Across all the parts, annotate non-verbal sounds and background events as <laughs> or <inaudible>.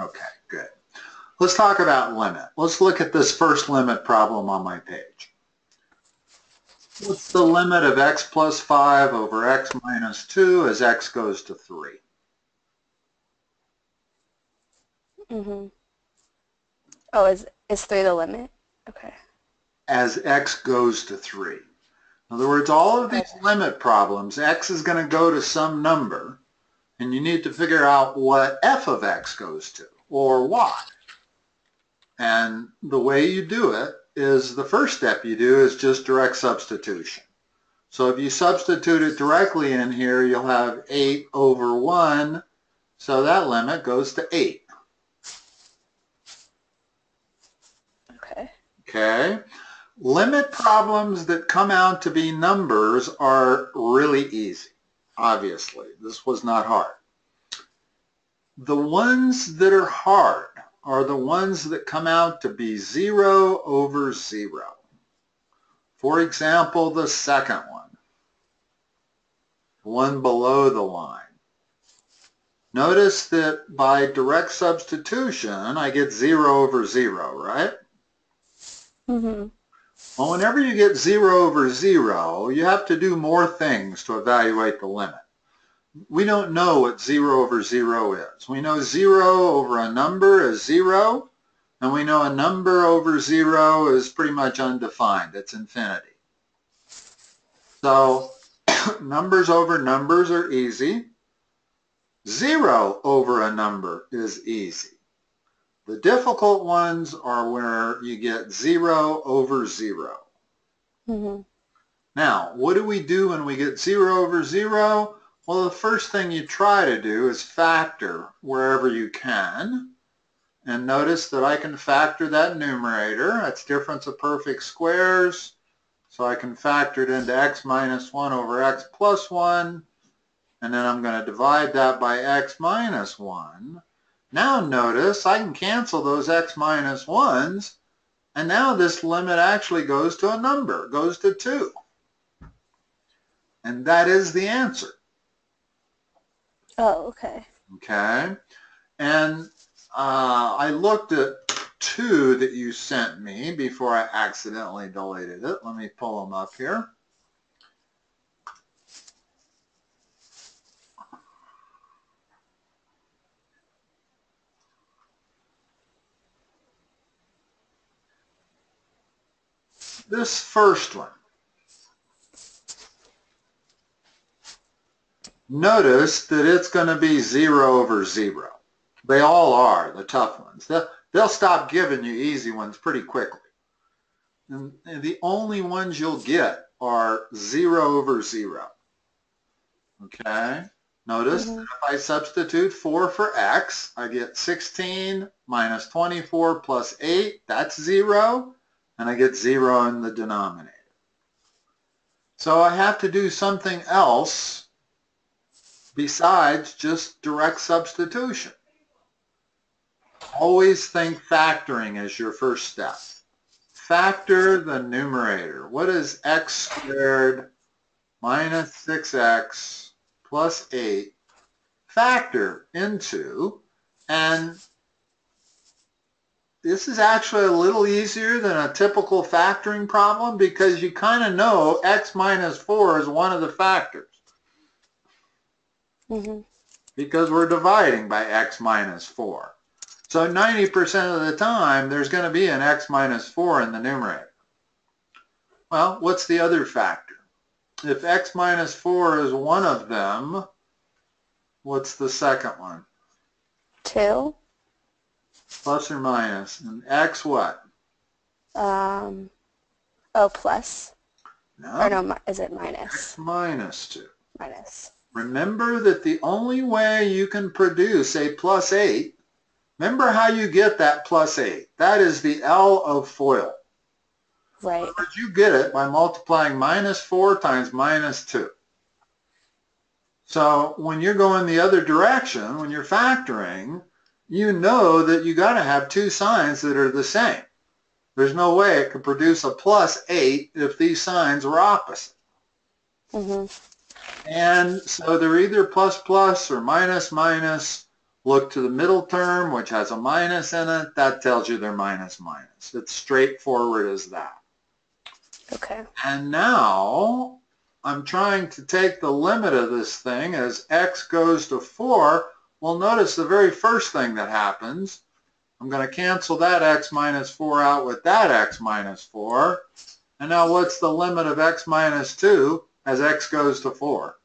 Okay, good. Let's talk about limit. Let's look at this first limit problem on my page. What's the limit of x plus 5 over x minus 2 as x goes to 3? Mm-hmm. Oh, is, is 3 the limit? Okay. As x goes to 3. In other words, all of these limit problems, x is going to go to some number, and you need to figure out what f of x goes to, or y. And the way you do it is the first step you do is just direct substitution. So if you substitute it directly in here, you'll have 8 over 1, so that limit goes to 8. Okay. Okay. Limit problems that come out to be numbers are really easy, obviously. This was not hard. The ones that are hard are the ones that come out to be 0 over 0. For example, the second one, one below the line. Notice that by direct substitution, I get 0 over 0, right? Mm-hmm. Well, whenever you get 0 over 0, you have to do more things to evaluate the limit. We don't know what 0 over 0 is. We know 0 over a number is 0, and we know a number over 0 is pretty much undefined. It's infinity. So <coughs> numbers over numbers are easy. 0 over a number is easy. The difficult ones are where you get 0 over 0. Mm-hmm. Now, what do we do when we get 0 over 0? Well, the first thing you try to do is factor wherever you can. And notice that I can factor that numerator. That's difference of perfect squares. So I can factor it into x minus 1 over x plus 1. And then I'm going to divide that by x minus 1. Now notice I can cancel those x minus 1s, and now this limit actually goes to a number, goes to 2. And that is the answer. Oh, okay. Okay. And uh, I looked at two that you sent me before I accidentally deleted it. Let me pull them up here. This first one. Notice that it's going to be 0 over 0. They all are, the tough ones. They'll, they'll stop giving you easy ones pretty quickly. And, and the only ones you'll get are 0 over 0. Okay? Notice mm -hmm. if I substitute 4 for x, I get 16 minus 24 plus 8. That's 0 and I get 0 in the denominator. So I have to do something else besides just direct substitution. Always think factoring as your first step. Factor the numerator. What is x squared minus 6x plus 8 factor into and this is actually a little easier than a typical factoring problem because you kind of know x minus 4 is one of the factors. Mm -hmm. Because we're dividing by x minus 4. So 90% of the time, there's going to be an x minus 4 in the numerator. Well, what's the other factor? If x minus 4 is one of them, what's the second one? 2. Plus or minus. And x what? Um, oh, plus. No. Or no, is it minus? X minus 2. Minus. Remember that the only way you can produce a plus 8, remember how you get that plus 8. That is the L of FOIL. Right. You get it by multiplying minus 4 times minus 2. So when you're going the other direction, when you're factoring, you know that you got to have two signs that are the same. There's no way it could produce a plus 8 if these signs were opposite. Mm -hmm. And so they're either plus plus or minus minus Look to the middle term, which has a minus in it. That tells you they're minus minus. It's straightforward as that. Okay. And now I'm trying to take the limit of this thing as x goes to 4. Well, notice the very first thing that happens, I'm going to cancel that x minus 4 out with that x minus 4. And now what's the limit of x minus 2 as x goes to 4?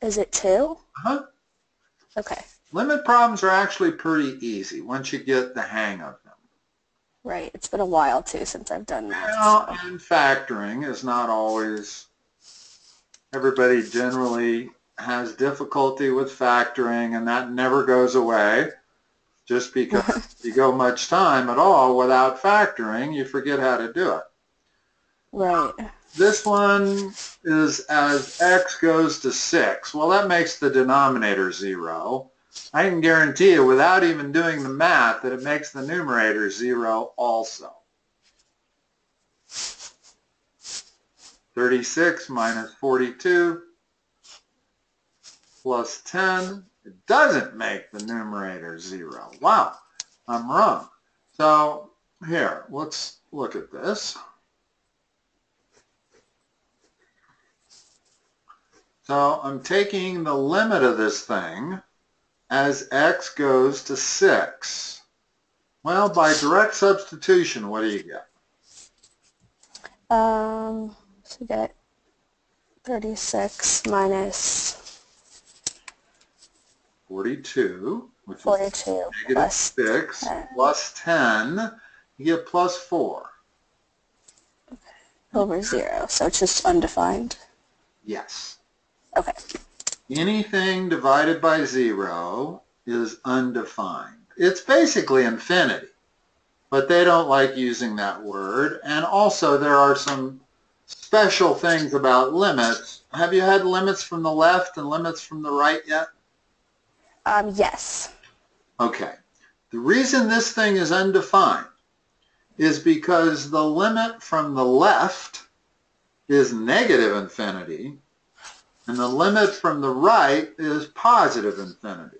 Is it 2? Uh-huh. Okay. Limit problems are actually pretty easy once you get the hang of them. Right. It's been a while too since I've done that. Well, so. and factoring is not always, everybody generally has difficulty with factoring and that never goes away. Just because you go much time at all without factoring, you forget how to do it. Right. This one is as x goes to 6. Well, that makes the denominator 0. I can guarantee you without even doing the math that it makes the numerator 0 also. 36 minus 42 plus 10. It doesn't make the numerator 0. Wow, I'm wrong. So here, let's look at this. So I'm taking the limit of this thing as x goes to 6. Well, by direct substitution, what do you get? Um, so we get 36 minus 42, which is negative plus 6, 10. plus 10. You get plus 4. over 0. So it's just undefined. Yes. Okay. Anything divided by 0 is undefined. It's basically infinity, but they don't like using that word. And also there are some special things about limits. Have you had limits from the left and limits from the right yet? Um, yes. Okay. The reason this thing is undefined is because the limit from the left is negative infinity and the limit from the right is positive infinity.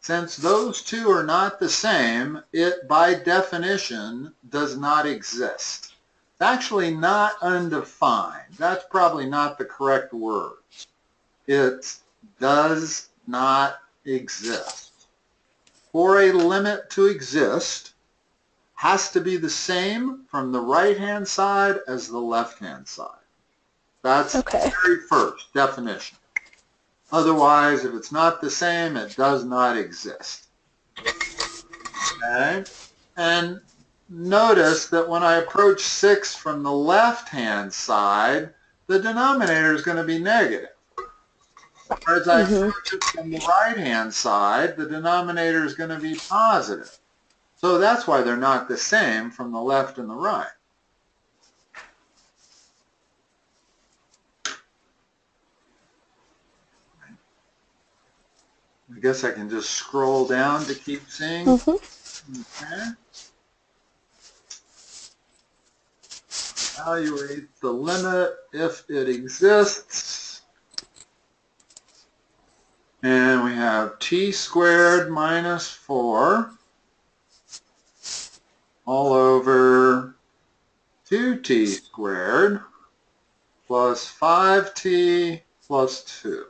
Since those two are not the same, it by definition does not exist. It's actually not undefined. That's probably not the correct word. It does not exist. For a limit to exist, has to be the same from the right-hand side as the left-hand side. That's Okay. the very first definition. Otherwise, if it's not the same, it does not exist. Okay? And notice that when I approach 6 from the left-hand side, the denominator is going to be negative. Whereas I approach it from the right-hand side, the denominator is going to be positive. So that's why they're not the same from the left and the right. I guess I can just scroll down to keep seeing. Mm-hmm. Okay. Evaluate the limit if it exists. And we have t squared minus 4 all over 2t squared plus 5t plus 2.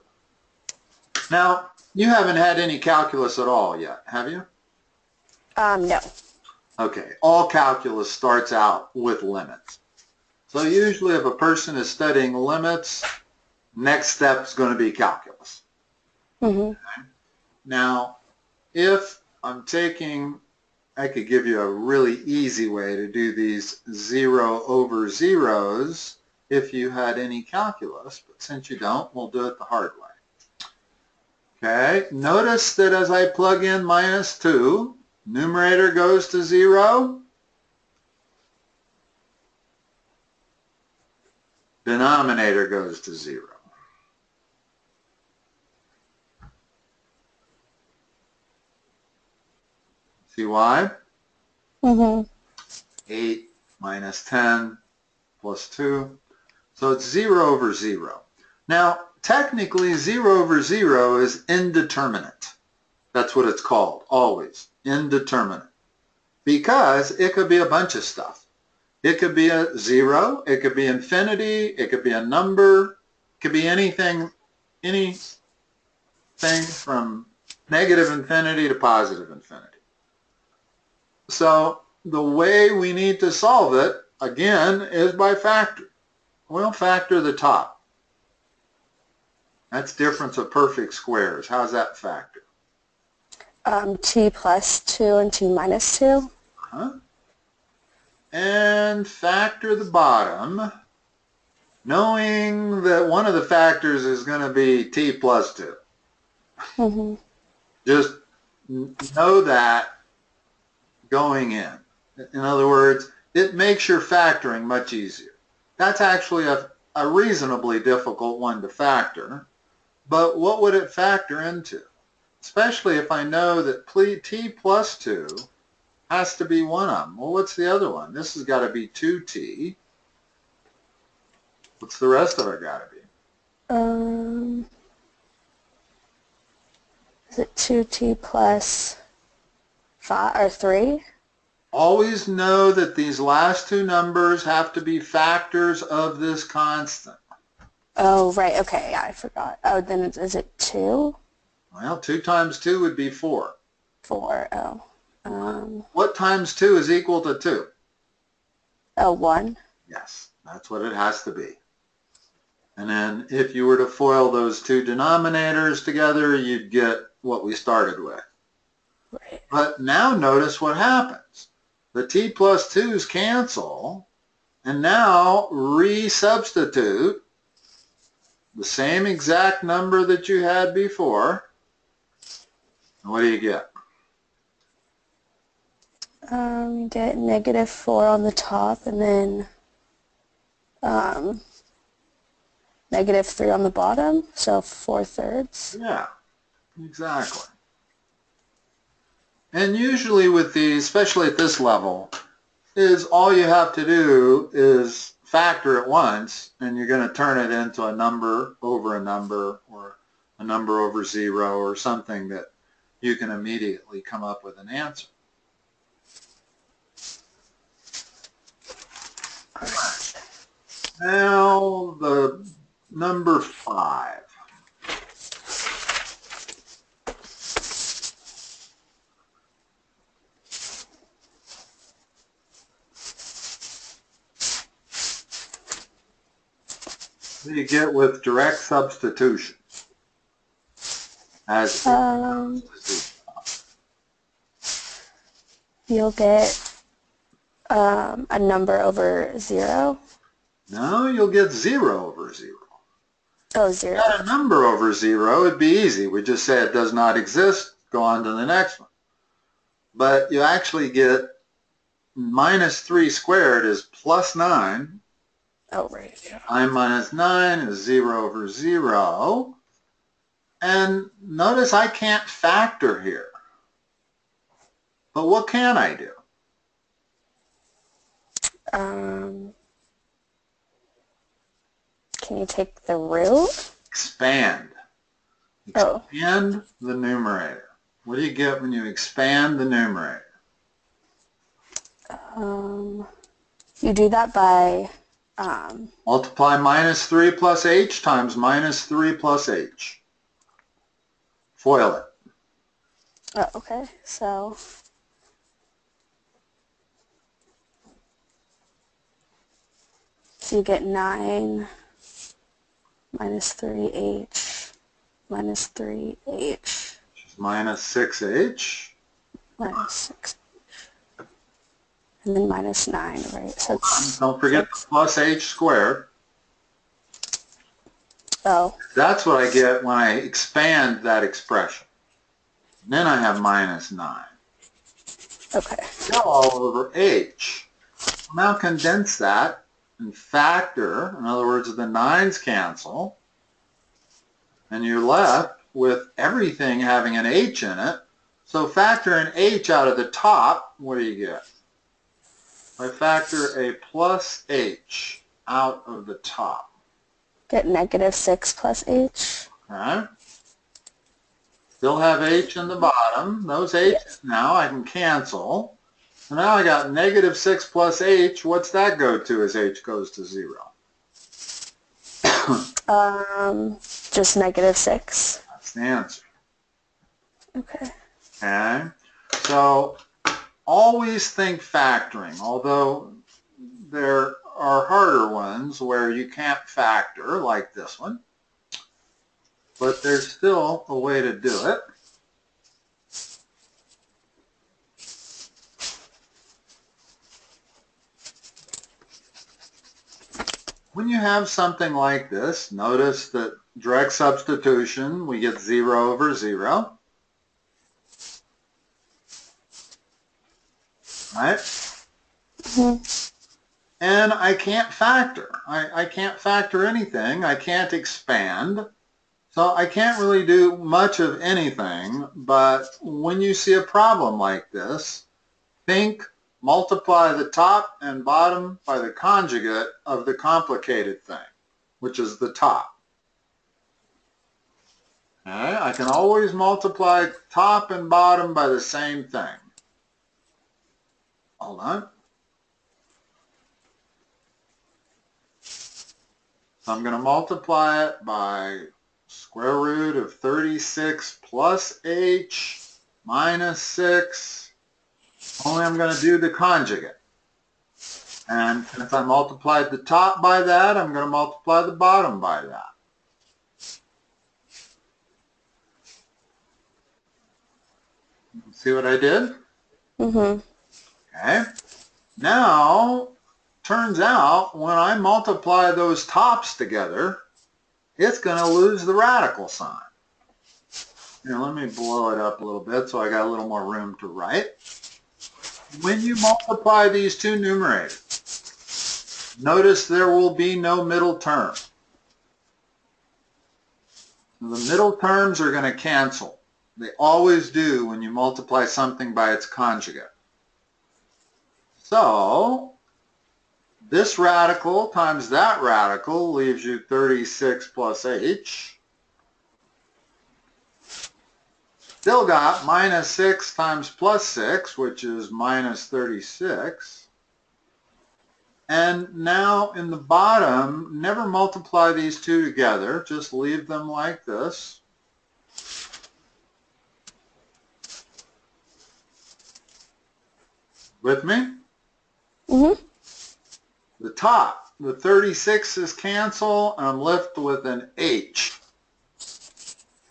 Now, you haven't had any calculus at all yet, have you? Um, no. Okay, all calculus starts out with limits. So usually if a person is studying limits, next step is going to be calculus. Mm-hmm. Now, if I'm taking, I could give you a really easy way to do these zero over zeros if you had any calculus, but since you don't, we'll do it the hard way. Okay, notice that as I plug in minus 2, numerator goes to 0, denominator goes to 0. See why? Mm-hmm. 8 minus 10 plus 2. So it's 0 over 0. Now, technically 0 over 0 is indeterminate. That's what it's called, always, indeterminate. Because it could be a bunch of stuff. It could be a zero, it could be infinity, it could be a number, it could be anything, anything from negative infinity to positive infinity. So the way we need to solve it, again, is by factor. We'll factor the top. That's difference of perfect squares. How's that factor? Um, t plus 2 and t minus 2. Huh? And factor the bottom, knowing that one of the factors is going to be t plus 2. Mm-hmm. Just know that going in. In other words, it makes your factoring much easier. That's actually a, a reasonably difficult one to factor, but what would it factor into? Especially if I know that t plus 2 has to be one of them. Well, what's the other one? This has got to be 2t. What's the rest of it got to be? Um, is it 2t plus 5 or 3? Always know that these last two numbers have to be factors of this constant. Oh, right. Okay. Yeah, I forgot. Oh, then it's, is it 2? Well, 2 times 2 would be 4. 4. Oh. Um, What times 2 is equal to 2? oh, 1. Yes, that's what it has to be. And then if you were to FOIL those two denominators together, you'd get what we started with. Right. But now notice what happens. The t plus 2's cancel, and now resubstitute the same exact number that you had before. And what do you get? Um, you get negative 4 on the top and then um, negative 3 on the bottom, so 4 thirds. Yeah, exactly. And usually with these, especially at this level, is all you have to do is factor it once and you're going to turn it into a number over a number or a number over zero or something that you can immediately come up with an answer. Now the number five. You get with direct substitution? As Um, you'll get um, a number over 0. no, you'll get zero over zero. Oh, 0. Got a number over zero, it'd be easy. We just say it does not exist, go on to the next one. But you actually get minus 3 squared is plus 9. Oh, right. Yeah. i minus 9 is 0 over 0. And notice I can't factor here. But what can I do? Um, can you take the root? Expand. Oh. Expand the numerator. What do you get when you expand the numerator? Um, you do that by um, Multiply minus 3 plus h times minus 3 plus h. Foil it. Oh, okay. So so you get 9 minus 3h minus 3h Which is minus 6h. minus 6 and then minus 9, right? So it's, Don't forget the plus h squared. oh, That's what I get when I expand that expression. And then I have minus 9. okay. Now all over h. Now condense that and factor, in other words, the 9's cancel, and you're left with everything having an h in it. So factor an h out of the top, what do you get? I factor a plus h out of the top. Get negative 6 plus h. Okay? Still have h in the bottom. Those h's Yes. now I can cancel. And now I got negative 6 plus h. What's that go to as h goes to 0? <coughs> Um, just negative 6. That's the answer. Okay. Okay? So always think factoring, although there are harder ones where you can't factor, like this one. But there's still a way to do it. When you have something like this, notice that direct substitution, we get 0 over 0. Right? Mhm. And I can't factor. I, I can't factor anything. I can't expand. So I can't really do much of anything, but when you see a problem like this, think multiply the top and bottom by the conjugate of the complicated thing, which is the top. Okay, I can always multiply top and bottom by the same thing. Hold. So I'm going to multiply it by square root of 36 plus h minus 6. Only I'm going to do the conjugate. And if I multiplied the top by that, I'm going to multiply the bottom by that. See what I did? Mhm. Okay. Now, turns out when I multiply those tops together, it's going to lose the radical sign. Here, let me blow it up a little bit so I got a little more room to write. When you multiply these two numerators, notice there will be no middle term. The middle terms are going to cancel. They always do when you multiply something by its conjugate. So this radical times that radical leaves you 36 plus h. Still got minus 6 times plus 6, which is minus 36. And now in the bottom, never multiply these two together. Just leave them like this. With me? Mhm. the top. The 36 is cancel and I'm left with an H,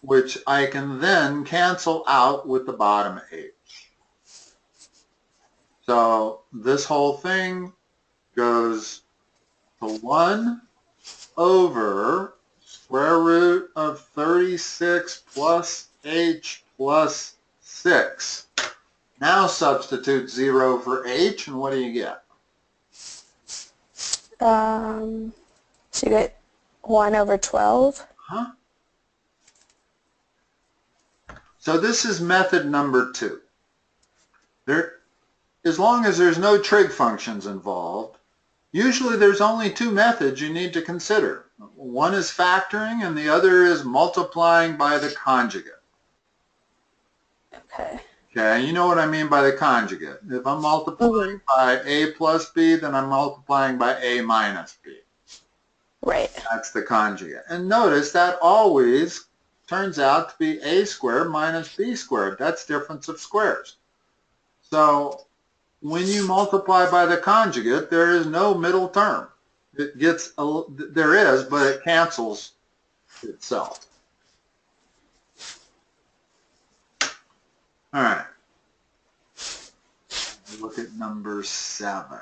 which I can then cancel out with the bottom H. So this whole thing goes to 1 over square root of 36 plus H plus 6. Now substitute 0 for H and what do you get? Um, so you get 1 over 12. Huh? So this is method number two. There, as long as there's no trig functions involved, usually there's only two methods you need to consider. One is factoring and the other is multiplying by the conjugate. Okay. Okay, you know what I mean by the conjugate. If I'm multiplying mm-hmm. by a plus b, then I'm multiplying by a minus b. Right. That's the conjugate. And notice that always turns out to be a squared minus b squared. That's difference of squares. So when you multiply by the conjugate, there is no middle term. It gets, a, there is, but it cancels itself. All right. Look at number seven.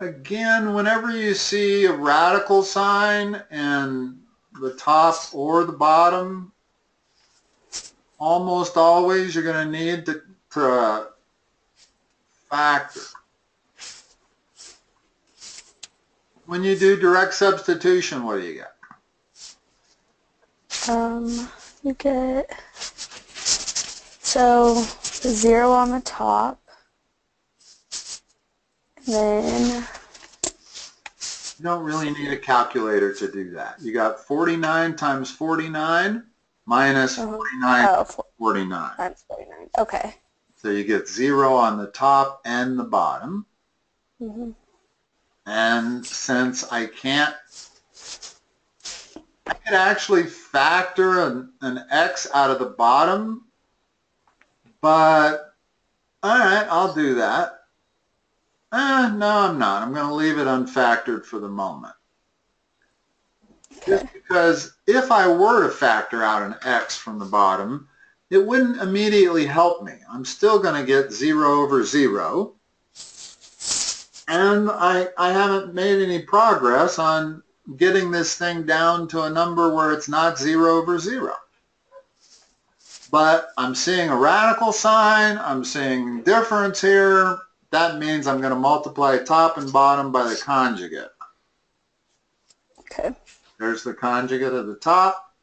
Again, whenever you see a radical sign in the top or the bottom, almost always you're going to need to, to factor. When you do direct substitution, what do you get? Um, you get, so 0 on the top. Then You don't really need a calculator to do that. You got 49 times 49 minus Uh-huh. 49 Oh, four 49. times 49. Okay. So you get zero on the top and the bottom. hmm And since I can't, I could actually factor an, an x out of the bottom, but all right, I'll do that. Eh, no, I'm not. I'm going to leave it unfactored for the moment. Just because if I were to factor out an x from the bottom, it wouldn't immediately help me. I'm still going to get 0 over 0. And I, I haven't made any progress on getting this thing down to a number where it's not 0 over 0. But I'm seeing a radical sign. I'm seeing difference here. That means I'm going to multiply top and bottom by the conjugate. Okay. There's the conjugate of the top.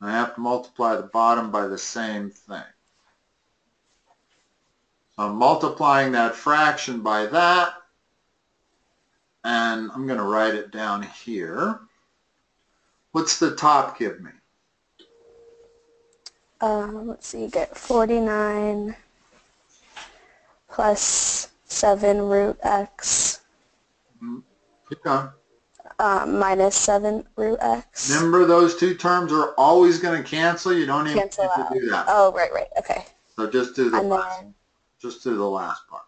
I have to multiply the bottom by the same thing. So I'm multiplying that fraction by that. And I'm going to write it down here. What's the top give me? Um, let's see, you get 49 plus 7 root x Keep going. um, minus 7 root x. Remember those two terms are always going to cancel. You don't even Cancel need to do that. Oh, right, right. Okay. So just do the And last, then just do the last part.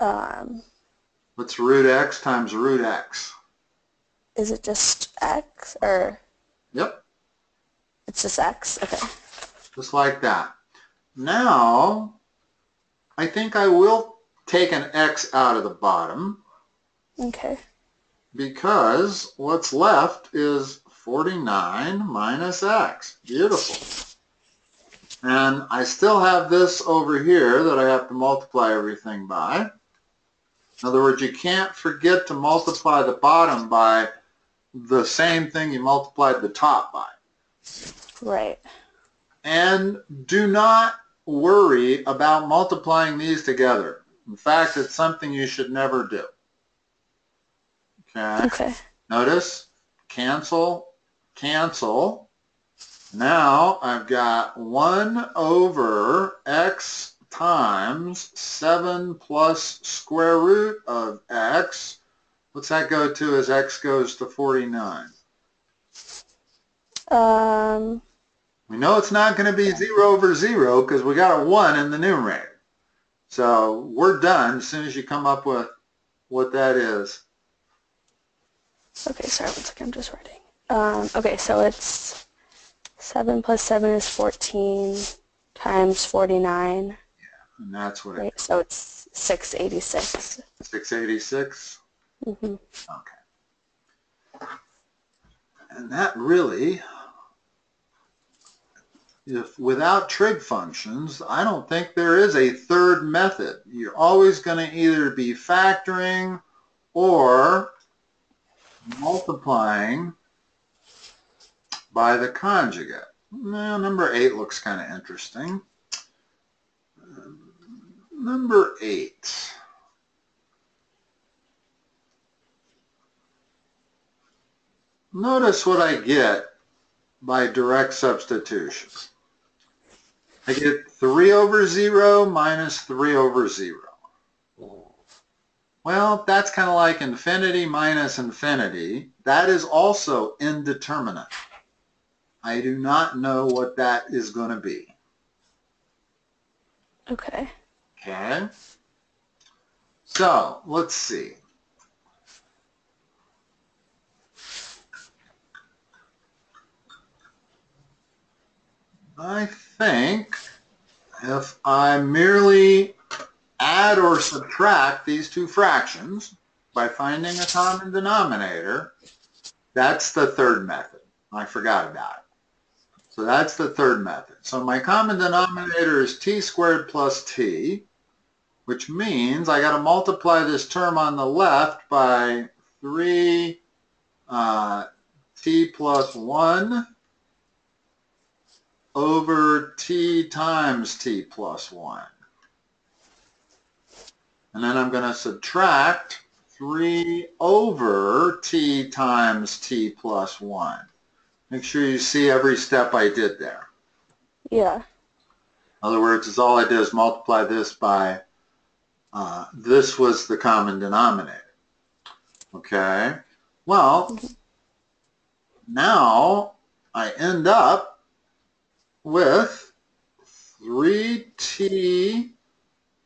um, What's root x times root x? is it just x or Yep. it's just x? Okay. just like that. Now, I think I will take an x out of the bottom Okay. because what's left is 49 minus x. Beautiful. And I still have this over here that I have to multiply everything by. In other words, you can't forget to multiply the bottom by the same thing you multiplied the top by. Right. And do not worry about multiplying these together. In fact, it's something you should never do. Okay. Okay. Notice, cancel, cancel. Now I've got 1 over x times 7 plus square root of x. What's that go to as x goes to 49? Um, We know it's not going to be 0 over 0 because we got a 1 in the numerator. So we're done as soon as you come up with what that is. okay, sorry, one second, I'm just writing. Um, okay, so it's 7 plus 7 is 14 times 49, And that's what it right? So it's 686. 686. hmm Okay. And that really, if without trig functions, I don't think there is a third method. You're always going to either be factoring or multiplying by the conjugate. Well, number 8 looks kind of interesting. Number 8. Notice what I get by direct substitution. I get 3 over 0 minus 3 over 0. Well, that's kind of like infinity minus infinity. That is also indeterminate. I do not know what that is going to be. Okay. Okay? So, let's see. I think if I merely add or subtract these two fractions by finding a common denominator, that's the third method. I forgot about it. So that's the third method. So my common denominator is t squared plus t, which means I got to multiply this term on the left by 3 uh, t plus 1 over t times t plus 1. And then I'm going to subtract 3 over t times t plus 1. Make sure you see every step I did there. Yeah. In other words, is all I did is multiply this by, uh, this was the common denominator. Okay, well, now I end up with 3t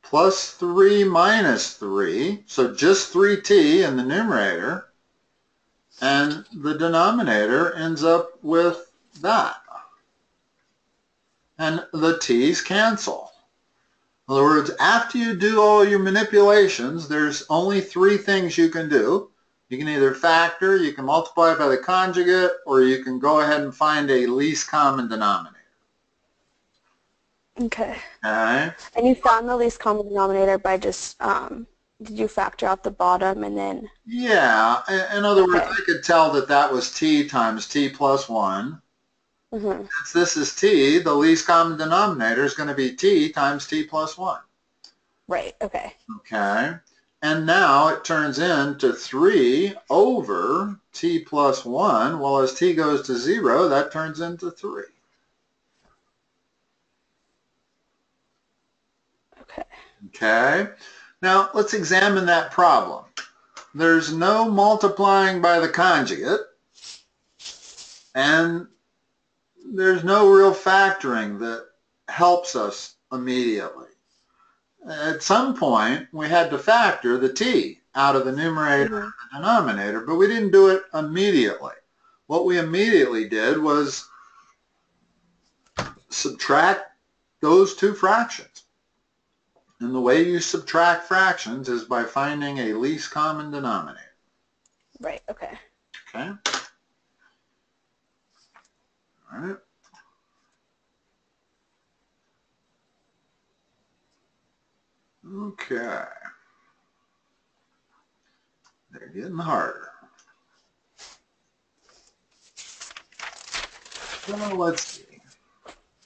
plus 3 minus 3, so just 3t in the numerator, and the denominator ends up with that. And the t's cancel. In other words, after you do all your manipulations, there's only three things you can do. You can either factor, you can multiply by the conjugate, or you can go ahead and find a least common denominator. Okay. Okay. And you found the least common denominator by just, um, did you factor out the bottom and then, Yeah. In, in other words, I could tell that that was t times t plus 1. Hmm Since this is t, the least common denominator is going to be t times t plus 1. right, okay. Okay. And now it turns into 3 over t plus 1. Well, as t goes to 0, that turns into 3. Okay. Okay. Now, let's examine that problem. There's no multiplying by the conjugate, and there's no real factoring that helps us immediately. At some point, we had to factor the t out of the numerator and the denominator, but we didn't do it immediately. What we immediately did was subtract those two fractions. And the way you subtract fractions is by finding a least common denominator. Right, okay. Okay? Right. Okay. They're getting harder. Well, let's see.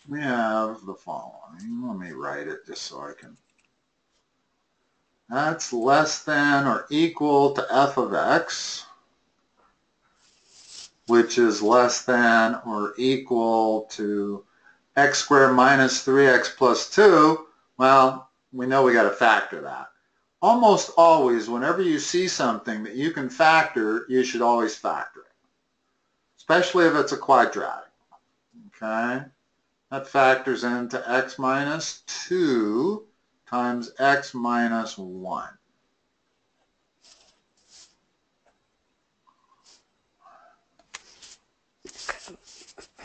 We have the following. Let me write it just so I can. That's less than or equal to f of x, which is less than or equal to x squared minus 3x plus 2. Well, we know we got to factor that. Almost always, whenever you see something that you can factor, you should always factor it, especially if it's a quadratic. Okay? That factors into x minus 2 times x minus 1.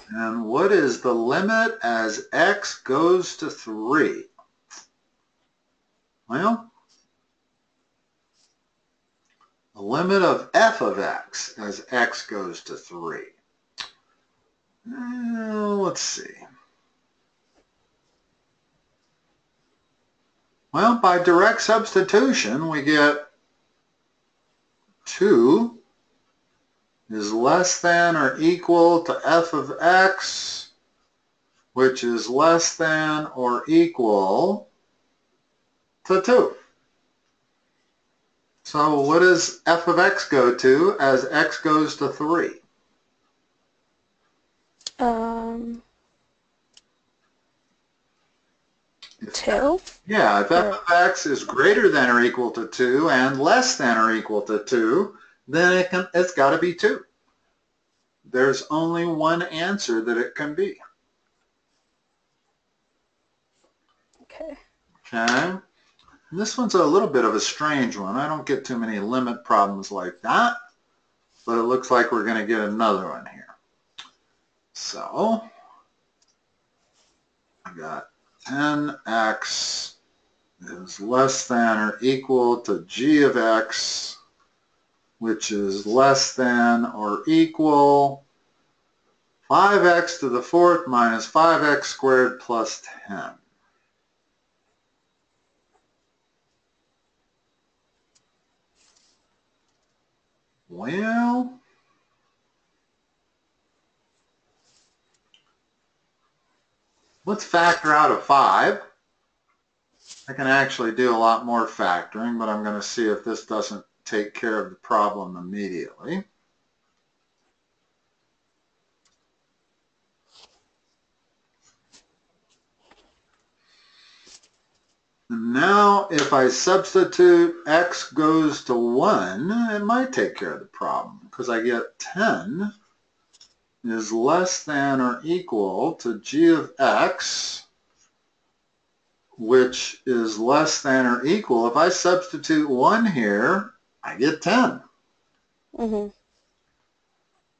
And what is the limit as x goes to 3? Well, the limit of f of x as x goes to 3. Uh, let's see. Well, by direct substitution, we get 2 is less than or equal to f of x, which is less than or equal to 2. So what does f of x go to as x goes to 3? Um, If two? Yeah, if f of x is greater than or equal to 2 and less than or equal to 2, then it can, it's got to be 2. There's only one answer that it can be. Okay. Okay? This one's a little bit of a strange one. I don't get too many limit problems like that, but it looks like we're going to get another one here. So, I got 10x is less than or equal to g of x, which is less than or equal 5x to the fourth minus 5x squared plus 10. Well, let's factor out a 5. I can actually do a lot more factoring, but I'm going to see if this doesn't take care of the problem immediately. Now if I substitute x goes to 1, it might take care of the problem because I get 10 is less than or equal to g of x, which is less than or equal. If I substitute 1 here, I get 10. Mm-hmm.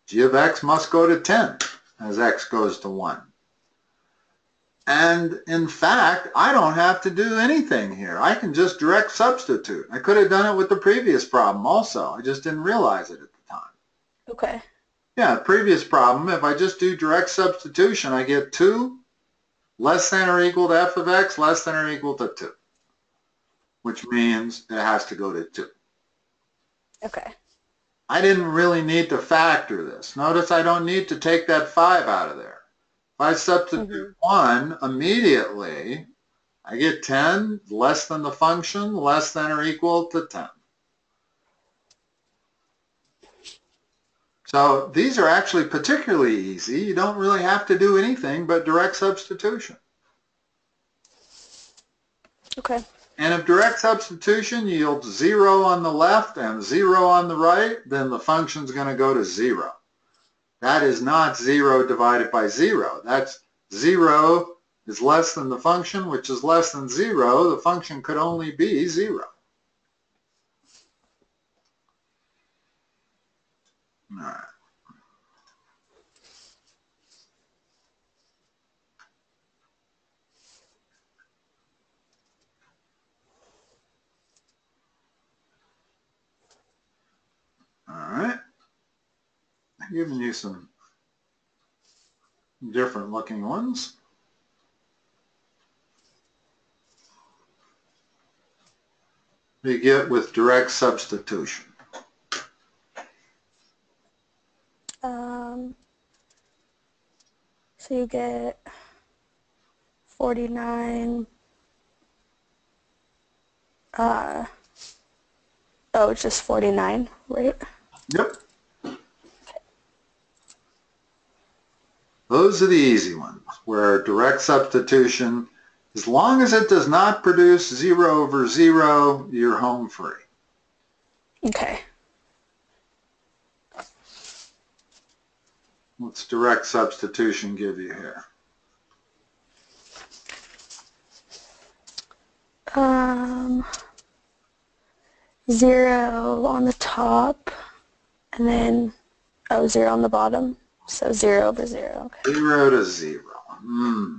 g of x must go to 10 as x goes to 1. And in fact, I don't have to do anything here. I can just direct substitute. I could have done it with the previous problem also. I just didn't realize it at the time. Okay. Yeah, previous problem, if I just do direct substitution, I get 2 less than or equal to f of x less than or equal to 2, which means it has to go to 2. Okay. I didn't really need to factor this. Notice I don't need to take that 5 out of there. If I substitute mm-hmm. 1 immediately, I get 10 less than the function, less than or equal to 10. So these are actually particularly easy. You don't really have to do anything but direct substitution. Okay. And if direct substitution yields 0 on the left and 0 on the right, then the function's going to go to 0. That is not 0 divided by 0. That's 0 is less than the function, which is less than 0. The function could only be 0. All right. All right giving you some different looking ones. You get with direct substitution. Um, so you get 49, uh, oh, it's just 49, right? Yep. Those are the easy ones, where direct substitution, as long as it does not produce 0 over 0, you're home free. Okay. What's direct substitution give you here? Um, 0 on the top, and then, oh, 0 on the bottom. So zero over zero. Okay. Zero to zero. Hmm.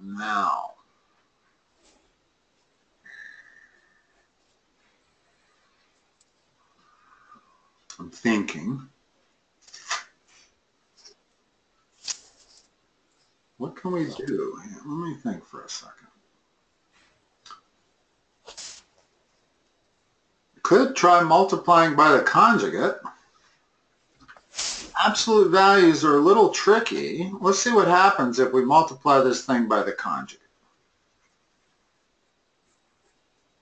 Now. I'm thinking. What can we do? Let me think for a second. Could try multiplying by the conjugate absolute values are a little tricky. Let's see what happens if we multiply this thing by the conjugate.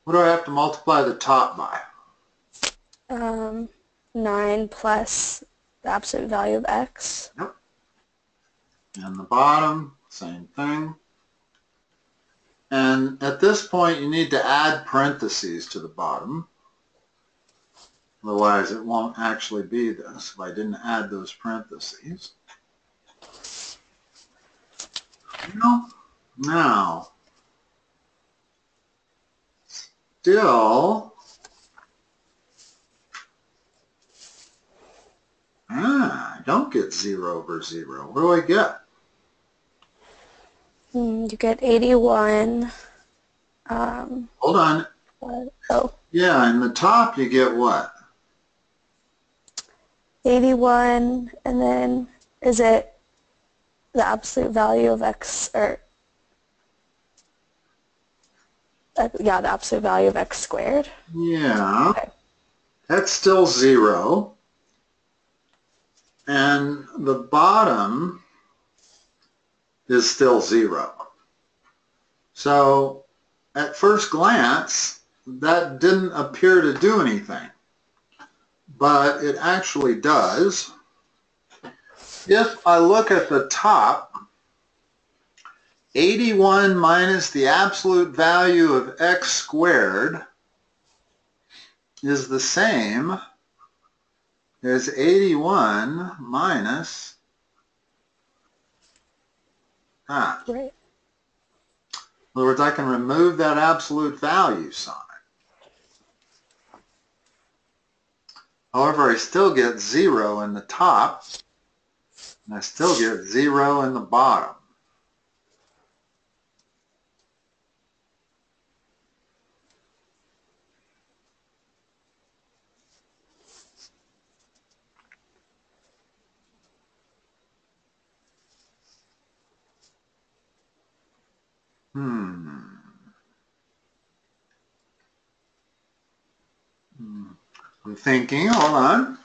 What do I have to multiply the top by? Um, 9 plus the absolute value of x. Yep. And the bottom, same thing. And at this point, you need to add parentheses to the bottom. Otherwise, it won't actually be this if I didn't add those parentheses. Now, now, still, ah, I don't get 0 over 0. What do I get? Mm, you get 81. Um, Hold on. What? Oh. Yeah, in the top you get what? 81, and then is it the absolute value of x, or, uh, yeah, the absolute value of x squared? Yeah. Okay. That's still 0. And the bottom is still 0. So at first glance, that didn't appear to do anything. But it actually does. If I look at the top, 81 minus the absolute value of x squared is the same as 81 minus that. Right. In other words, I can remove that absolute value sign. However, I still get zero in the top, and I still get zero in the bottom. Hmm. I'm thinking, hold on.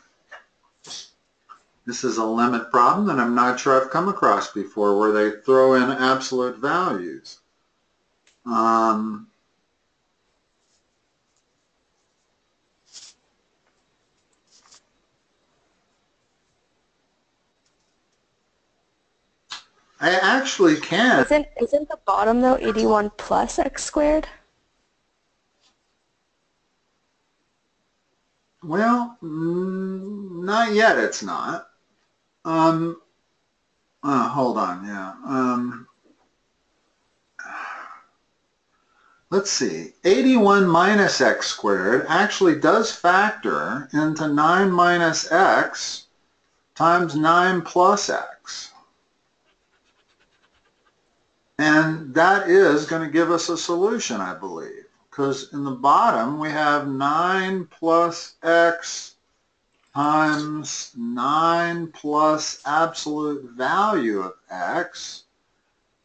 This is a limit problem that I'm not sure I've come across before where they throw in absolute values. Um, I actually can. Isn't isn't the bottom though 81 plus x squared? Well, mm, not yet. It's not. Um, uh, hold on. Yeah. Um, let's see. 81 minus x squared actually does factor into 9 minus x times 9 plus x. And that is going to give us a solution, I believe. Because in the bottom, we have 9 plus x times 9 plus absolute value of x.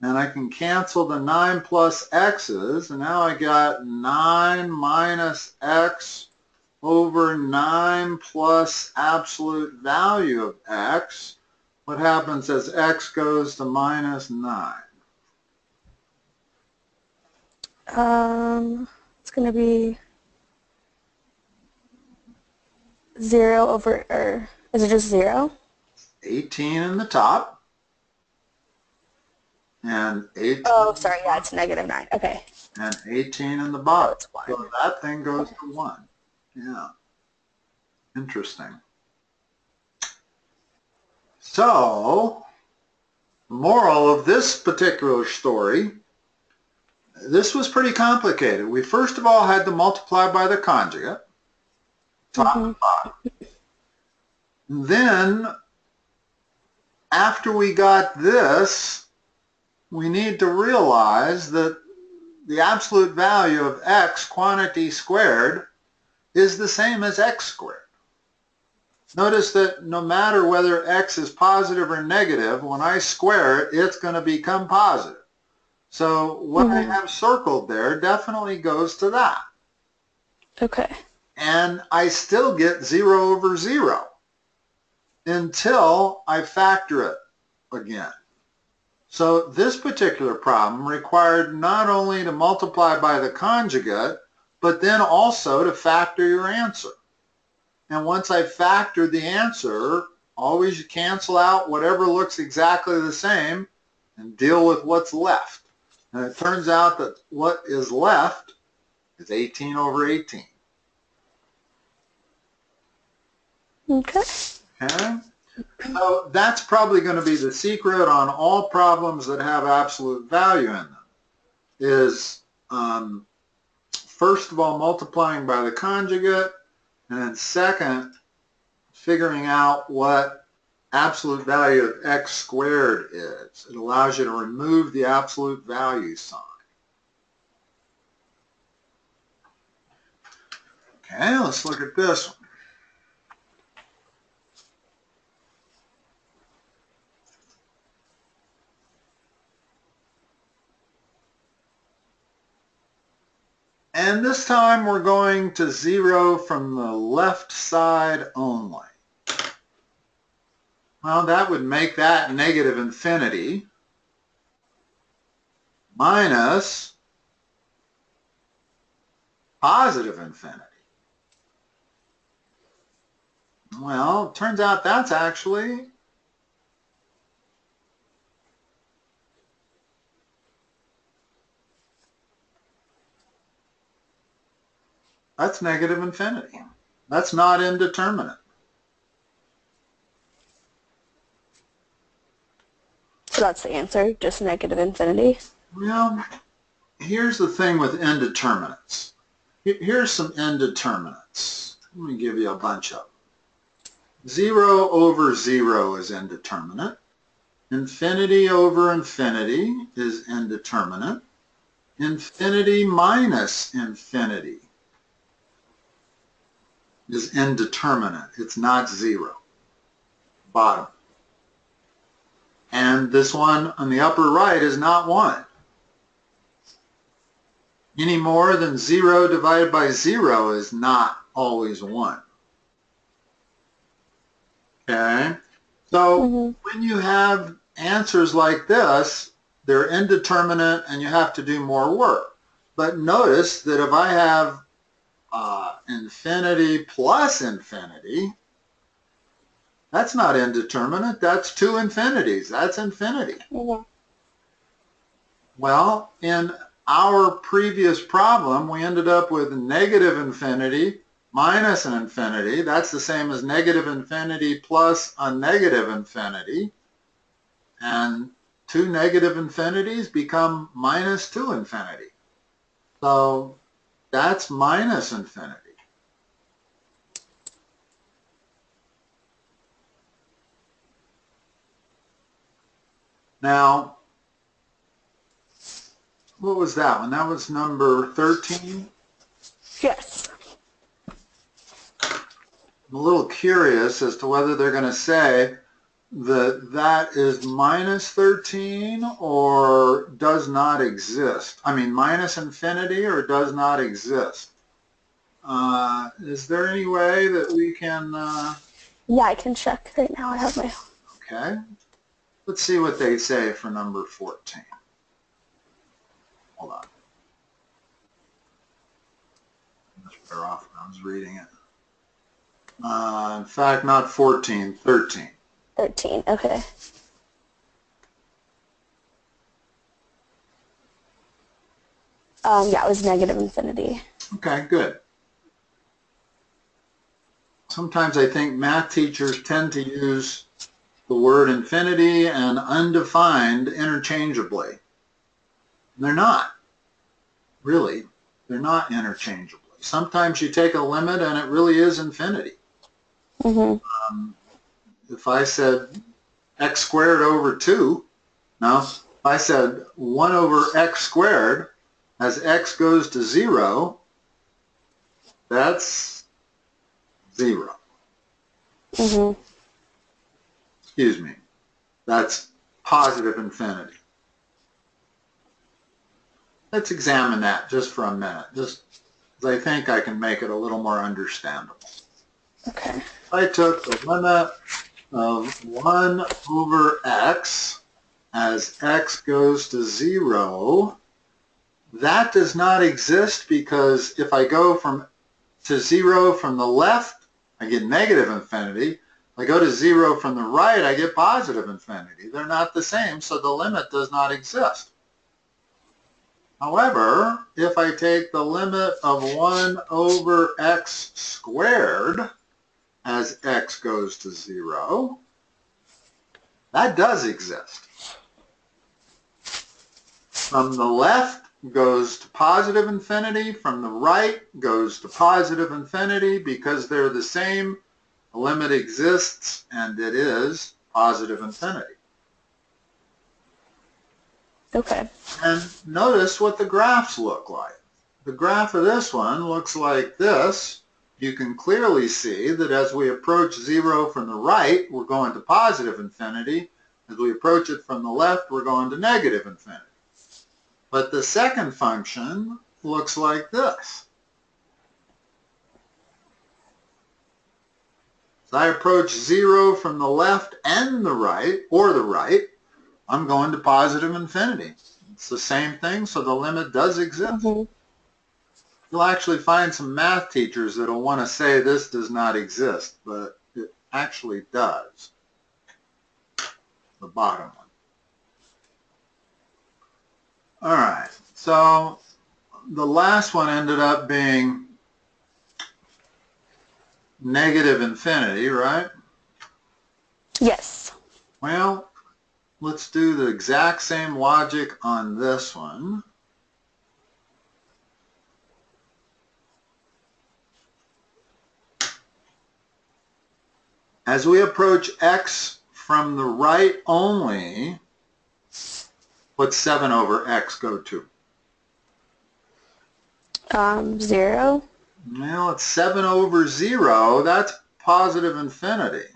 And I can cancel the 9 plus x's, and now I got 9 minus x over 9 plus absolute value of x. What happens as x goes to minus 9? Um, going to be 0 over, or is it just 0? 18 in the top and 18 Oh, sorry, yeah, it's negative 9. Okay. and 18 in the Oh, bottom. 1. So that thing goes to 1. Yeah. Interesting. So, moral of this particular story, this was pretty complicated. We first of all had to multiply by the conjugate, top mm-hmm. and bottom. Then, after we got this, we need to realize that the absolute value of x quantity squared is the same as x squared. Notice that no matter whether x is positive or negative, when I square it, it's going to become positive. So what I Mhm. have circled there definitely goes to that. Okay. And I still get 0 over 0 until I factor it again. So this particular problem required not only to multiply by the conjugate, but then also to factor your answer. And once I factored the answer, always cancel out whatever looks exactly the same and deal with what's left. And it turns out that what is left is 18 over 18. Okay. Okay? So that's probably going to be the secret on all problems that have absolute value in them, is um, first of all multiplying by the conjugate, and then second, figuring out what absolute value of x squared is. It allows you to remove the absolute value sign. Okay, let's look at this one. And this time we're going to zero from the left side only. Well, that would make that negative infinity minus positive infinity. Well, turns out that's actually that's negative infinity. That's not indeterminate. So that's the answer, just negative infinity. Well, here's the thing with indeterminates. Here's some indeterminates. Let me give you a bunch of them. 0 over 0 is indeterminate. Infinity over infinity is indeterminate. Infinity minus infinity is indeterminate. It's not 0. Bottom. And this one on the upper right is not 1. Any more than 0 divided by 0 is not always 1. Okay? So Mm-hmm. when you have answers like this, they're indeterminate and you have to do more work. But notice that if I have uh, infinity plus infinity, that's not indeterminate. That's two infinities. That's infinity. Well, in our previous problem, we ended up with negative infinity minus an infinity. That's the same as negative infinity plus a negative infinity. And two negative infinities become minus two infinity. So that's minus infinity. Now, what was that one? That was number 13? Yes. I'm a little curious as to whether they're going to say that that is minus 13 or does not exist. I mean, minus infinity or does not exist. Uh, is there any way that we can, uh, Yeah, I can check right now. I have my. okay, let's see what they say for number 14. Hold on. Much better off when I was reading it. Uh, in fact, not 14, 13. 13. Okay. Um, yeah, it was negative infinity. Okay, good. Sometimes I think math teachers tend to use the word infinity and undefined interchangeably. They're not. Really, they're not interchangeably. Sometimes you take a limit and it really is infinity. hmm Um, if I said x squared over 2, no, if I said 1 over x squared, as x goes to 0, that's 0. hmm Excuse me. That's positive infinity. Let's examine that just for a minute, just I think I can make it a little more understandable. Okay. I took the limit of 1 over x as x goes to 0. That does not exist because if I go from to 0 from the left, I get negative infinity. I go to 0 from the right, I get positive infinity. They're not the same, so the limit does not exist. However, if I take the limit of 1 over x squared, as x goes to 0, that does exist. From the left goes to positive infinity, from the right goes to positive infinity because they're the same. The limit exists and it is positive infinity. Okay. And notice what the graphs look like. The graph of this one looks like this. You can clearly see that as we approach zero from the right, we're going to positive infinity. As we approach it from the left, we're going to negative infinity. But the second function looks like this. As I approach zero from the left and the right, or the right, I'm going to positive infinity. It's the same thing, so the limit does exist. hmm You'll actually find some math teachers that'll want to say this does not exist, but it actually does. The bottom one. All right, so the last one ended up being negative infinity, right? Yes. Well, let's do the exact same logic on this one. As we approach x from the right only, what's 7 over x go to? Um, zero. Well, it's 7 over 0. That's positive infinity.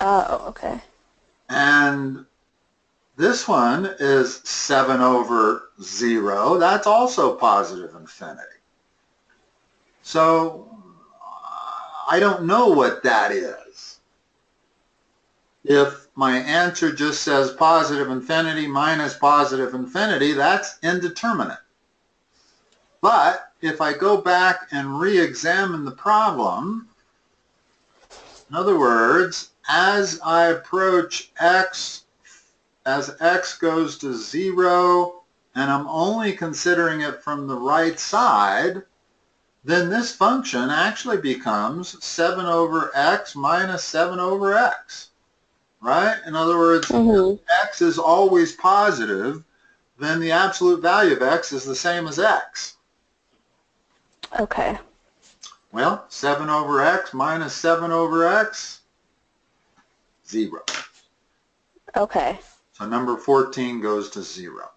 Oh, okay. And this one is 7 over 0. That's also positive infinity. So I don't know what that is. If my answer just says positive infinity minus positive infinity, that's indeterminate. But if I go back and re-examine the problem, in other words, as I approach x, as x goes to 0, and I'm only considering it from the right side, then this function actually becomes 7 over x minus 7 over x, right? In other words, Mm-hmm. if x is always positive, then the absolute value of x is the same as x. Okay. Well, 7 over x minus 7 over x, 0. Okay. So number 14 goes to 0.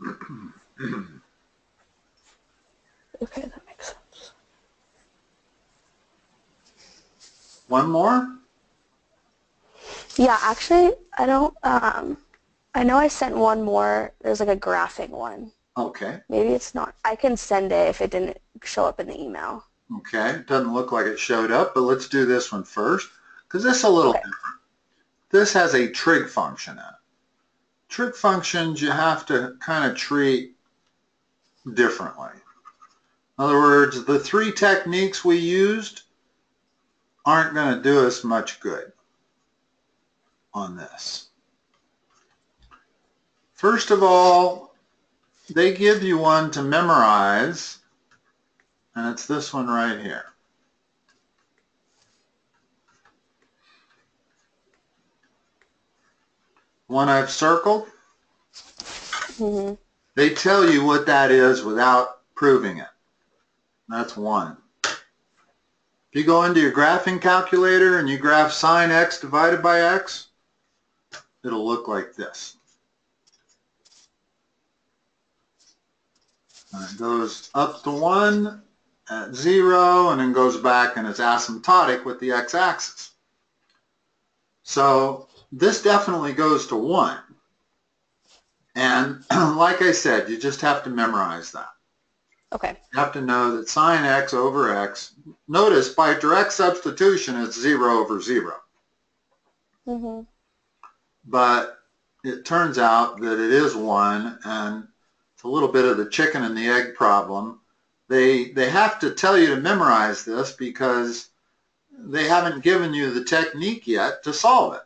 <clears throat> Okay, that makes sense. One more? Yeah, actually, I don't, um, I know I sent one more. There's like a graphing one. Okay. Maybe it's not. I can send it if it didn't show up in the email. Okay. It doesn't look like it showed up, but let's do this one first because this is a little Okay. different. This has a trig function in it. Trig functions you have to kind of treat differently. In other words, the three techniques we used aren't going to do us much good on this. First of all, they give you one to memorize, and it's this one right here. One I've circled, hmm they tell you what that is without proving it. That's one. If you go into your graphing calculator and you graph sine x divided by x, it'll look like this. It goes up to 1 at 0 and then goes back and it's asymptotic with the x-axis. So this definitely goes to 1. And <clears throat> like I said, you just have to memorize that. Okay. You have to know that sine x over x, notice by direct substitution it's 0 over 0. Mm-hmm. But it turns out that it is 1 and it's a little bit of the chicken and the egg problem. They, they have to tell you to memorize this because they haven't given you the technique yet to solve it.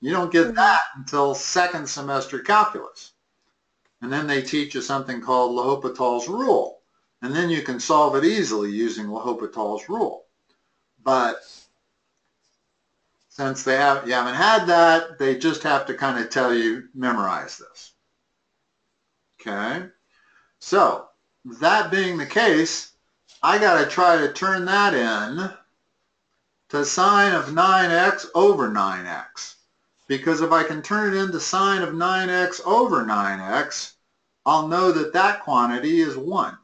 You don't get Mhm. that until second semester calculus. And then they teach you something called L'Hopital's rule. And then you can solve it easily using L'Hopital's rule. But since they have you haven't had that, they just have to kind of tell you memorize this. Okay? So, that being the case, I got to try to turn that in to sine of 9x over 9x. Because if I can turn it into sine of 9x over 9x, I'll know that that quantity is 1.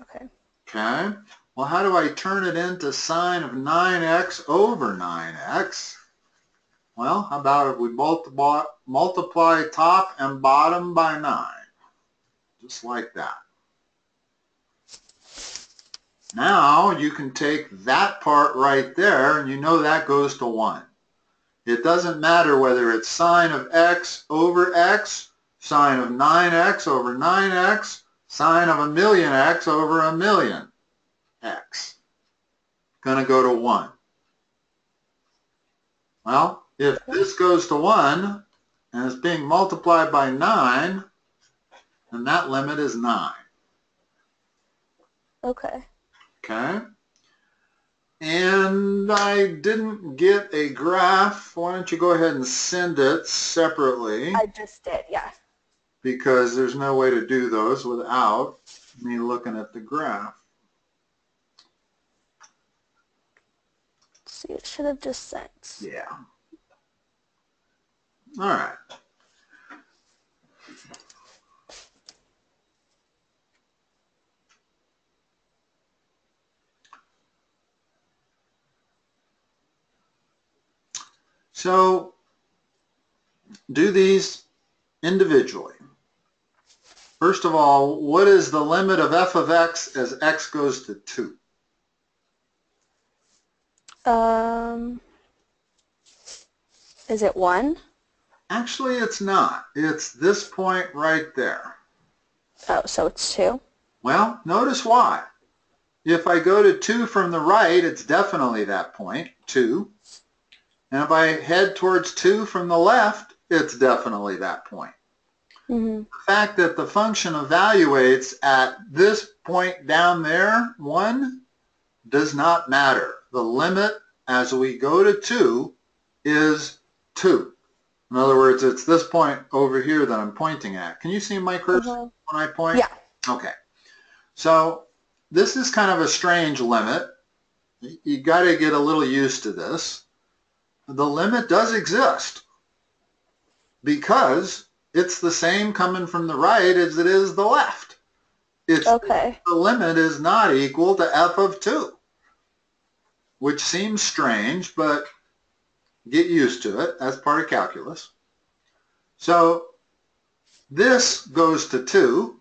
Okay. Okay? Well, how do I turn it into sine of 9x over 9x? Well, how about if we multiply, multiply top and bottom by 9? Just like that. Now you can take that part right there and you know that goes to 1. It doesn't matter whether it's sine of x over x, sine of 9x over 9x, sine of a million x over a million. x? Going to go to 1. Well, if this goes to 1 and it's being multiplied by 9, then that limit is 9. Okay. Okay. And I didn't get a graph. Why don't you go ahead and send it separately? I just did, yeah. Because there's no way to do those without me looking at the graph. See, it should have just sent. Yeah. All right. So do these individually. First of all, what is the limit of f of x as x goes to 2? Um, is it 1? Actually, it's not. It's this point right there. Oh, so it's 2? Well, notice why. If I go to 2 from the right, it's definitely that point, 2. And if I head towards 2 from the left, it's definitely that point. Mm-hmm. The fact that the function evaluates at this point down there, 1, does not matter. The limit as we go to 2 is 2. In other words, it's this point over here that I'm pointing at. Can you see my cursor Uh-huh. when I point? Yeah. Okay. So this is kind of a strange limit. You got to get a little used to this. The limit does exist because it's the same coming from the right as it is the left. It's Okay. the limit is not equal to f of 2, which seems strange, but get used to it. as part of calculus. So this goes to 2,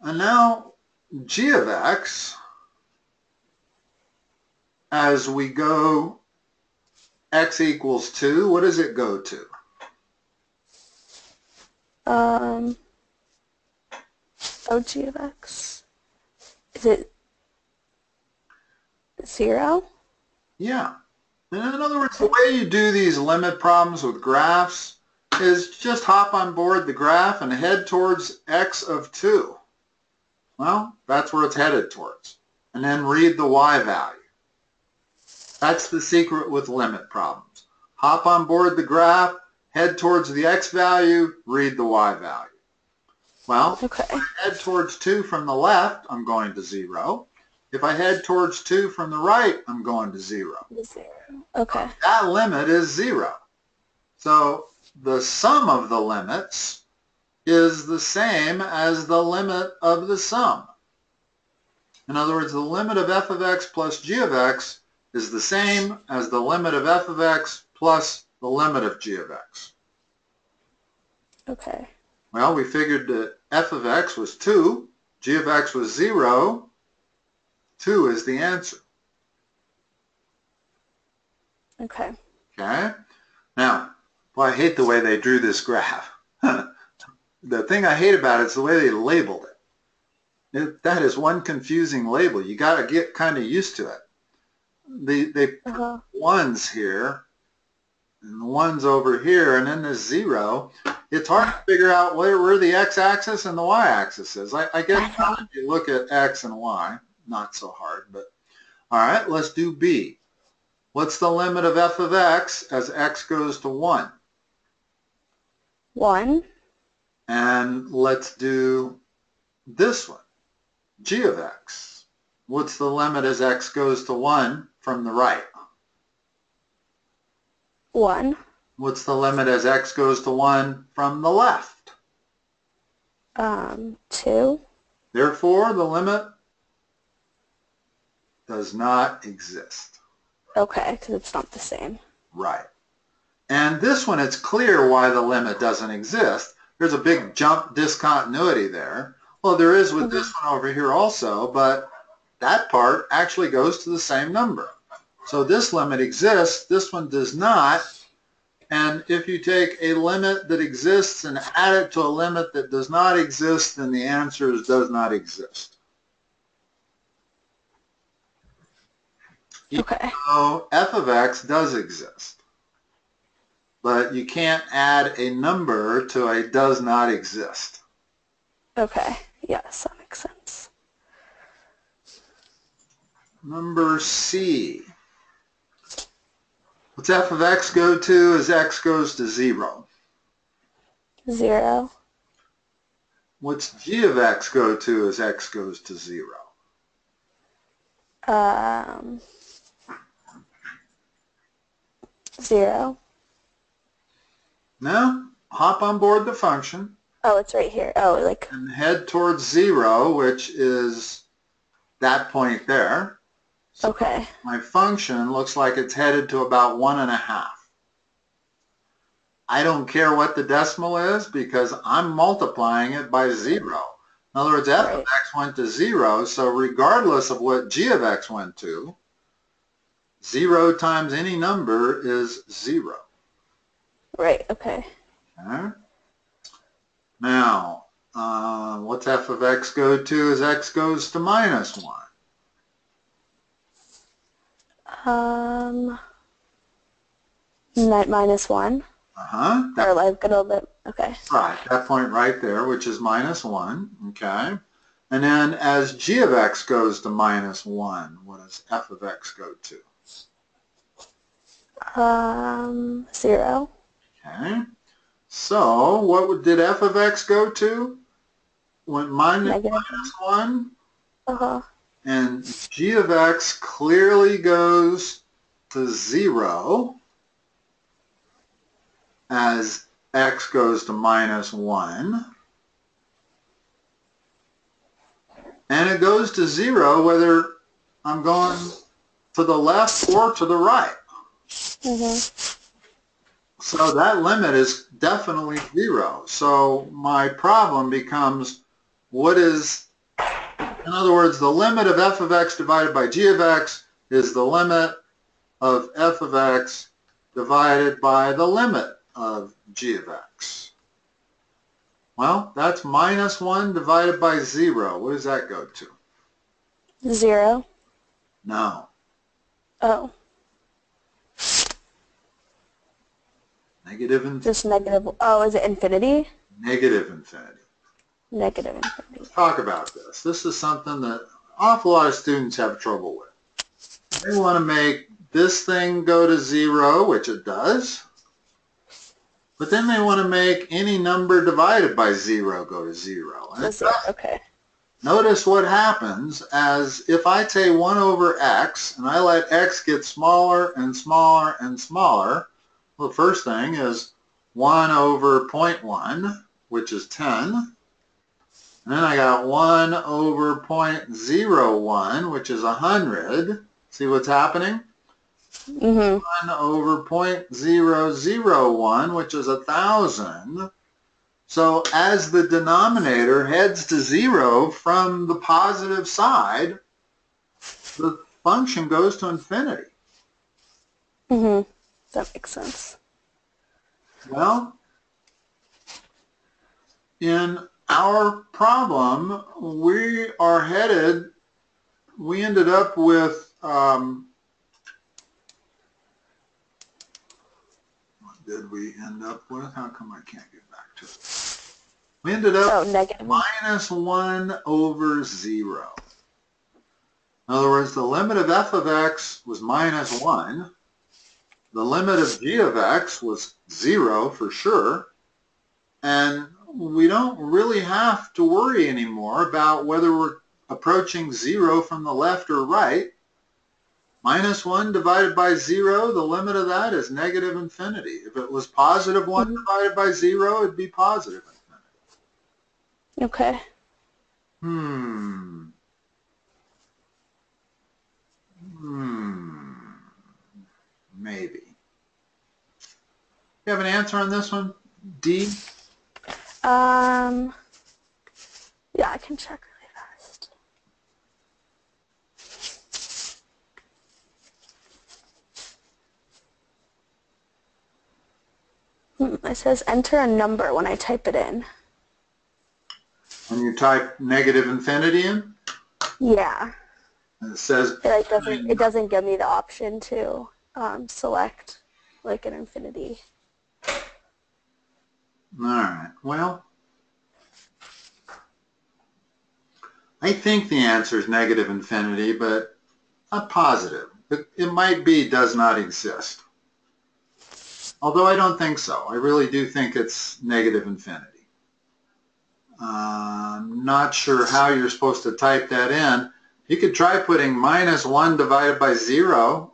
and now g of x, as we go x equals 2, what does it go to? Um, OG of x. Is it 0? Yeah. In other words, the way you do these limit problems with graphs is just hop on board the graph and head towards x of 2. Well, that's where it's headed towards. And then read the y value. That's the secret with limit problems. Hop on board the graph, head towards the x value, read the y value. Well, Okay. head towards 2 from the left, I'm going to 0. If I head towards 2 from the right, I'm going to 0. The 0. Okay. That limit is 0. So the sum of the limits is the same as the limit of the sum. In other words, the limit of f of x plus g of x is the same as the limit of f of x plus the limit of g of x. Okay. Well, we figured that f of x was 2, g of x was 0. 2 is the answer. Okay. Okay? Now, well, I hate the way they drew this graph. <laughs> the thing I hate about it is the way they labeled it. it that is one confusing label. You got to get kind of used to it. The they Uh-huh. ones here and the ones over here and then the zero. It's hard to figure out where, where the x-axis and the y-axis is. I, I guess you look at x and y, not so hard, but all right, let's do B. What's the limit of f of x as x goes to 1? 1. And let's do this one, g of x. What's the limit as x goes to 1 from the right? 1. What's the limit as x goes to 1 from the left? Um, 2. Therefore, the limit does not exist. Okay, because it's not the same. Right. And this one, it's clear why the limit doesn't exist. There's a big jump discontinuity there. Well, there is with this mm-hmm. one over here also, but that part actually goes to the same number. So this limit exists, this one does not. And if you take a limit that exists and add it to a limit that does not exist, then the answer is does not exist. Okay. So f of x does exist. But you can't add a number to a does not exist. Okay. Yes, that makes sense. Number C. What's f of x go to as x goes to 0? Zero. What's g of x go to as x goes to 0? Um, zero. Now, hop on board the function Oh, it's right here. Oh, like, and head towards 0, which is that point there. So okay. my function looks like it's headed to about one and a half. I don't care what the decimal is because I'm multiplying it by zero. In other words, f of x went to zero, so regardless of what g of x went to, zero times any number is zero. Right, okay. Okay? Now, uh, what's f of x go to as x goes to minus one? Um, ni- minus one. Uh-huh. That Or like a little bit. Okay. Right, that point right there, which is minus 1, okay? And then as g of x goes to minus 1, what does f of x go to? Um, zero. Okay? So what would- did f of x go to? Went minus, minus 1, Uh-huh. and g of x clearly goes to 0 as x goes to minus 1. And it goes to 0 whether I'm going to the left or to the right. Mm-hmm. So that limit is definitely 0. So my problem becomes what is, in other words, the limit of f of x divided by g of x is the limit of f of x divided by the limit of g of x. Well, that's minus 1 divided by 0. What does that go to? Zero. No. Oh, Negative infinity. just negative. Oh, is it infinity? Negative infinity. Negative infinity. Let's talk about this. This is something that an awful lot of students have trouble with. They want to make this thing go to 0, which it does. But then they want to make any number divided by 0 go to 0. And it. Okay. Notice what happens as if I say 1 over x and I let x get smaller and smaller and smaller, well, the first thing is 1 over 0.1, which is 10. And then I got 1 over 0.01, which is 100. See what's happening? Mm-hmm. 1 over 0.001, which is 1,000. So as the denominator heads to zero from the positive side, the function goes to infinity. Mm-hmm. That makes sense. Well, in our problem, we are headed, we ended up with, um, what did we end up with? How come I can't get back to it? We ended up Oh, negative. minus 1 over 0. In other words, the limit of f of x was minus 1. The limit of g of x was 0 for sure. And we don't really have to worry anymore about whether we're approaching 0 from the left or right. Minus 1 divided by 0, the limit of that is negative infinity. If it was positive 1 Mhm. divided by 0, it'd be positive infinity. Okay. Hmm. Hmm. Maybe. You have an answer on this one? D? Um. Yeah, I can check really fast. Hmm, It says enter a number when I type it in. When you type negative infinity in? Yeah. And it says, It like doesn't it doesn't give me the option to um, select like an infinity. All right, well, I think the answer is negative infinity, but not positive. It, it might be does not exist. Although I don't think so. I really do think it's negative infinity. Uh, not sure how you're supposed to type that in. You could try putting minus 1 divided by 0.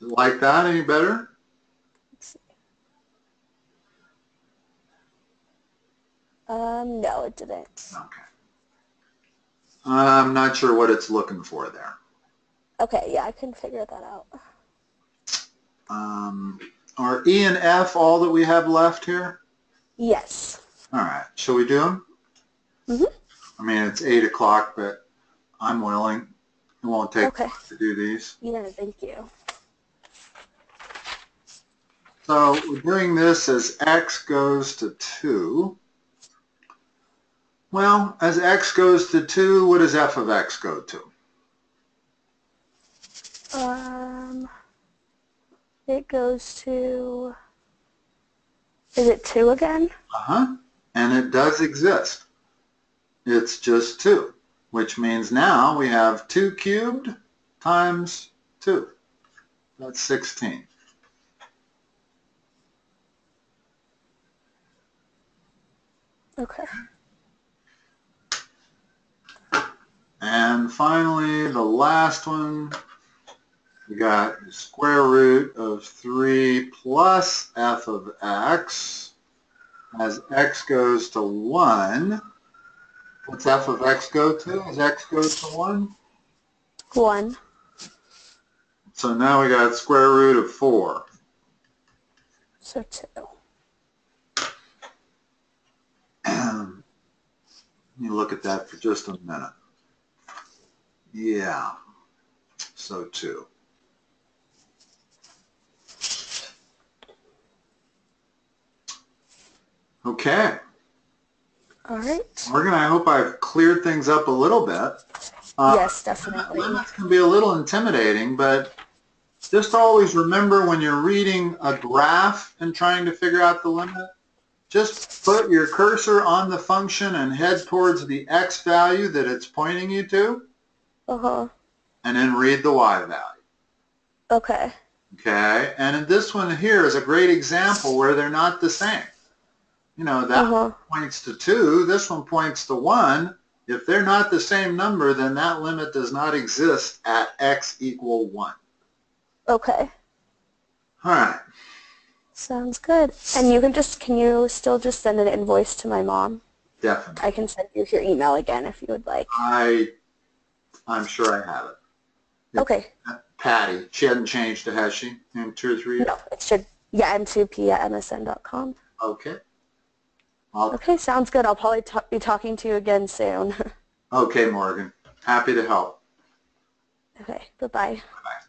Like that any better? Um, no, it didn't. Okay. I'm not sure what it's looking for there. Okay, yeah, I can figure that out. Um, are E and F all that we have left here? Yes. All right. Shall we do them? Mm hmm I mean, it's 8 o'clock, but I'm willing. It won't take Okay. to do these. Yeah, thank you. So we're doing this as x goes to 2. Well, as x goes to 2, what does f of x go to? Um, it goes to. Is it two again? Uh-huh. And it does exist. It's just 2, which means now we have 2 cubed times 2. That's 16. Okay. And finally, the last one, we got the square root of 3 plus f of x. As x goes to 1, what's f of x go to as x goes to 1? One. So now we got square root of 4. So two. <clears throat> Let me look at that for just a minute. Yeah, so too. Okay. All right. Morgan, I hope I've cleared things up a little bit. Uh, yes, definitely. Limits can be a little intimidating, but just always remember when you're reading a graph and trying to figure out the limit, just put your cursor on the function and head towards the x value that it's pointing you to, Uh huh. and then read the y value. Okay. Okay? And this one here is a great example where they're not the same. You know, that Uh huh. points to 2, this one points to 1. If they're not the same number, then that limit does not exist at x equal 1. Okay. All right. Sounds good. And you can just can you still just send an invoice to my mom? Definitely. I can send you your email again if you would like. I, I'm sure I have it. Yeah. Okay. Patty, she hadn't changed it, has she, in two or three years? No, it should. Yeah, m2p at msn.com. Okay. I'll, Okay, sounds good. I'll probably ta- be talking to you again soon. <laughs> okay, Morgan. Happy to help. okay, bye-bye. Bye.